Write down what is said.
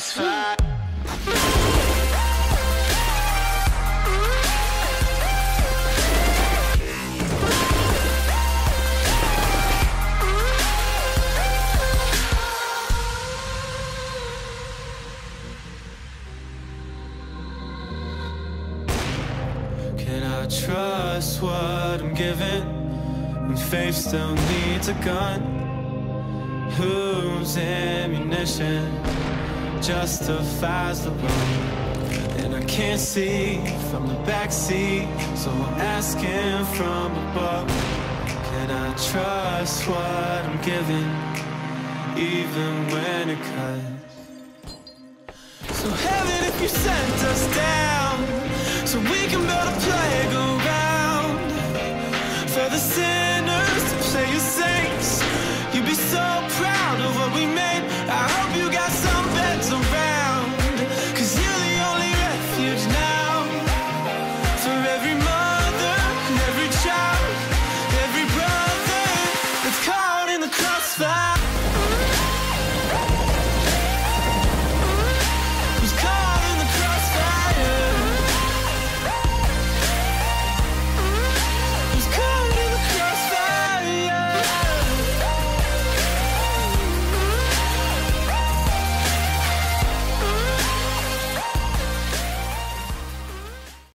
Can I trust what I'm given when faith still needs a gun? Whose ammunition justifies the wrong. And I can't see from the backseat, so I'm asking from above. Can I trust what I'm giving, even when it cuts? So heaven, if you sent us down, so we can build a playground for the sinners to play your saints. You'd be so proud of what we made.